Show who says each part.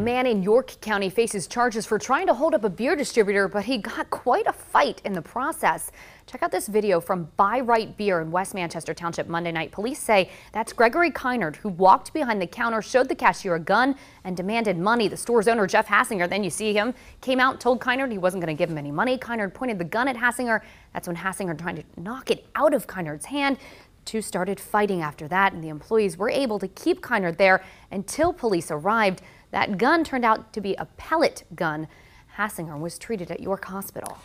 Speaker 1: A man in York County faces charges for trying to hold up a beer distributor, but he got quite a fight in the process. Check out this video from Buy Right Beer in West Manchester Township Monday night. Police say that's Gregory Kynard, who walked behind the counter, showed the cashier a gun, and demanded money. The store's owner, Jeff Hassinger, then you see him, came out, told Kynard he wasn't going to give him any money. Kynard pointed the gun at Hassinger. That's when Hassinger tried to knock it out of Kynard's hand. Two started fighting after that, and the employees were able to keep Kynard there until police arrived. That gun turned out to be a pellet gun. Hassinger was treated at York Hospital.